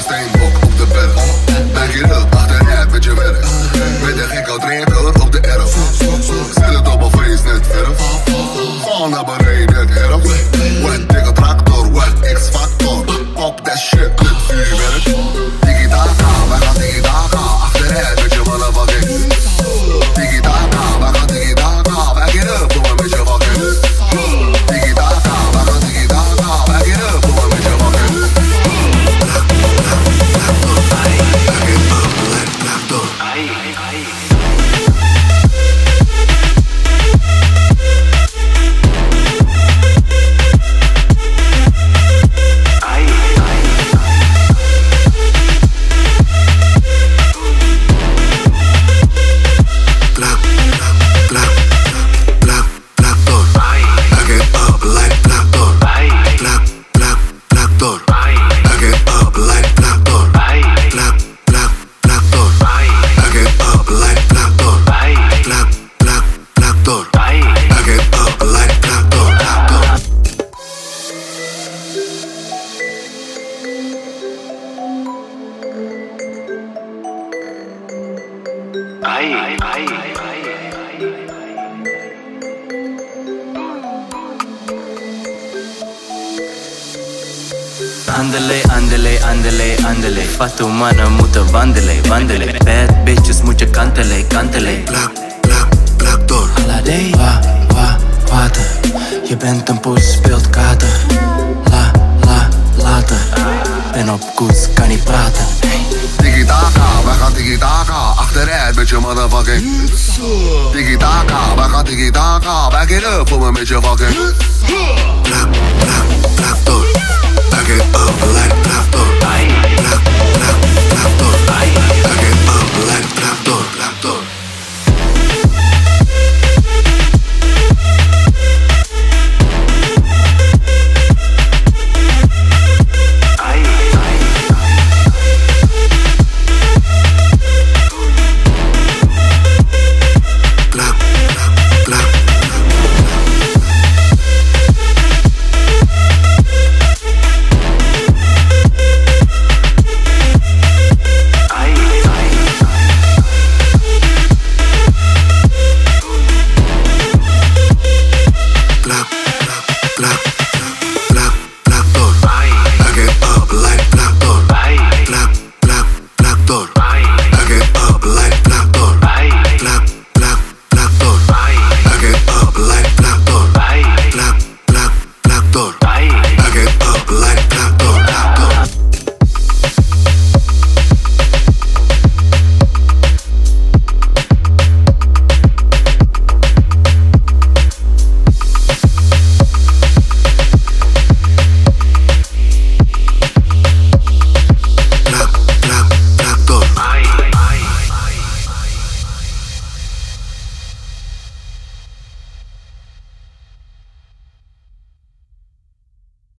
steenbok op de berg. je it achter jij met je werk. Met de gekke trainpullen op de भाई भाई Andele, andele, andele, andele. Fata umană mută, vandele, vandele. Bad bitches, muce cantele, cantele Black, black, black door. Holiday wa, wa, water. Je bent een poes, speelt kater. La, la, later. Ben op koets, kan niet praten. Tiki-taka, gaan digitaka that ass, bitch, you motherfucking. Tiki taka, baka tiki taka, back it up for me, bitch, you fucking.